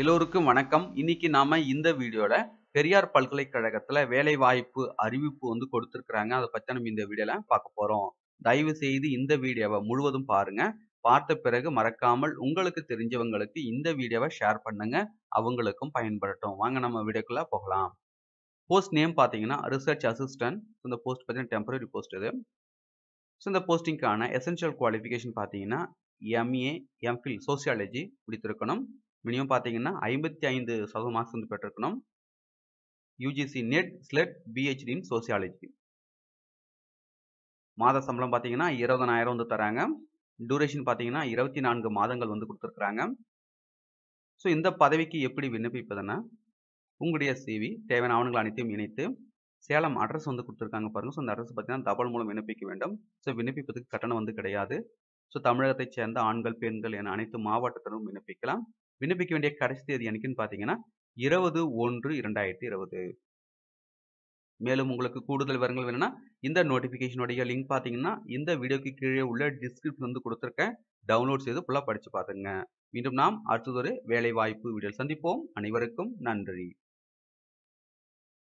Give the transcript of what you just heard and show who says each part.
Speaker 1: எல்லோருக்கும் வணக்கம். இன்னைக்கு நாம இந்த வீடியோல பெரியார் பல்கலைக்கழகத்துல வேலை வாய்ப்பு அறிவிப்பு வந்து கொடுத்துருக்குறாங்க. அதை பத்தி நம்ம இந்த வீடியோல பார்க்க போறோம். தயவு செய்து இந்த வீடியோவை முழுவதும் பாருங்க. பார்த்த பிறகு மறக்காமல் உங்களுக்கு தெரிஞ்சவங்களுக்கு இந்த வீடியோவை ஷேர் பண்ணுங்க. அவங்களுக்கும் பயன்படட்டும். வாங்க நம்ம வீடியோக்குள்ள போகலாம். போஸ்ட் நேம் பார்த்தீங்கன்னா ரிசர்ச் அசிஸ்டன்ட் இந்த போஸ்ட் பார்த்தீங்கன்னா டெம்பரரி போஸ்ட் இது. ஸோ இந்த போஸ்டிங்க்கான எசென்ஷியல் குவாலிஃபிகேஷன் பார்த்தீங்கன்னா எம்ஏ எம்ஃபில் சோசியாலஜி முடித்திருக்கணும். மினிமம் பார்த்தீங்கன்னா ஐம்பத்தி ஐந்து சதவீத மார்க்ஸ் வந்து பெற்றிருக்கணும். UGC NET SLET PhD in sociology மாத சம்பளம் பார்த்தீங்கன்னா இருபதனாயிரம் வந்து தராங்க. டூரேஷன் பார்த்தீங்கன்னா இருபத்தி நான்கு மாதங்கள் வந்து கொடுத்துருக்குறாங்க. ஸோ இந்த பதவிக்கு எப்படி விண்ணப்பிப்பதுன்னா உங்களுடைய சிவி தேவையான ஆவணங்கள் அனைத்தையும் இணைத்து சேலம் அட்ரஸ் வந்து கொடுத்துருக்காங்க பாருங்க. ஸோ அந்த அட்ரஸ் பார்த்தீங்கன்னா தபால் மூலம் விண்ணப்பிக்க வேண்டும். ஸோ விண்ணப்பிப்பதுக்கு கட்டணம் வந்து கிடையாது. ஸோ தமிழகத்தைச் சேர்ந்த ஆண்கள் பெண்கள் என அனைத்து மாவட்டத்திலும் விண்ணப்பிக்கலாம். விண்ணப்பிக்க வேண்டிய கடைசி தேதி எனக்குன்னு பார்த்தீங்கன்னா இருபது ஒன்று இரண்டாயிரத்தி இருபது மேலும் உங்களுக்கு கூடுதல் விவரங்கள் வேணும்னா இந்த நோட்டிஃபிகேஷனுடைய லிங்க் பார்த்தீங்கன்னா இந்த வீடியோக்கு கீழே உள்ள டிஸ்கிரிப்ஷன் வந்து கொடுத்துருக்கேன். டவுன்லோட் செய்து ஃபுல்லாக படித்து பார்த்துங்க மீண்டும் நாம் அடுத்ததொரு வேலை வாய்ப்பு வீடியோ சந்திப்போம். அனைவருக்கும் நன்றி.